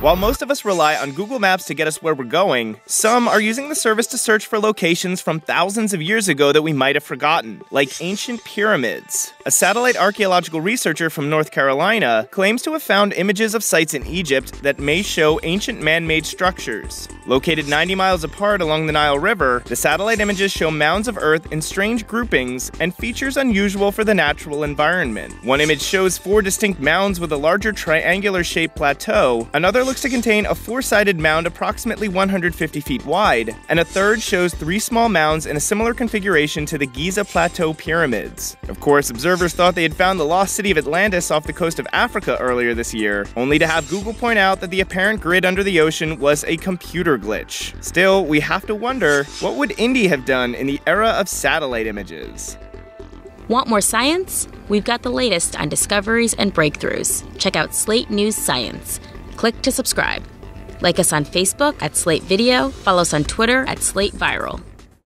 While most of us rely on Google Maps to get us where we're going, some are using the service to search for locations from thousands of years ago that we might have forgotten, like ancient pyramids. A satellite archaeological researcher from North Carolina claims to have found images of sites in Egypt that may show ancient man made structures. Located 90 miles apart along the Nile River, the satellite images show mounds of earth in strange groupings and features unusual for the natural environment. One image shows four distinct mounds with a larger triangular shaped plateau, another looks to contain a four sided mound approximately 150 feet wide, and a third shows three small mounds in a similar configuration to the Giza Plateau pyramids. Of course, observers thought they had found the lost city of Atlantis off the coast of Africa earlier this year, only to have Google point out that the apparent grid under the ocean was a computer glitch. Still, we have to wonder what would Indy have done in the era of satellite images? Want more science? We've got the latest on discoveries and breakthroughs. Check out Slate News Science click to subscribe. Like us on Facebook at Slate Video, follow us on Twitter at Slate Viral.